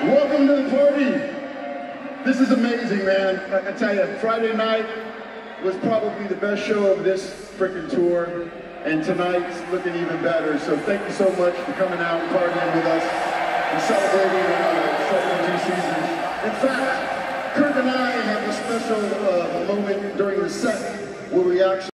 welcome to the party. This is amazing, man. I, I tell you, Friday night was probably the best show of this freaking tour, and tonight's looking even better. So thank you so much for coming out and partying with us and celebrating uh, 72 seasons. In fact, Kirk and I have a special uh, moment during the set where we actually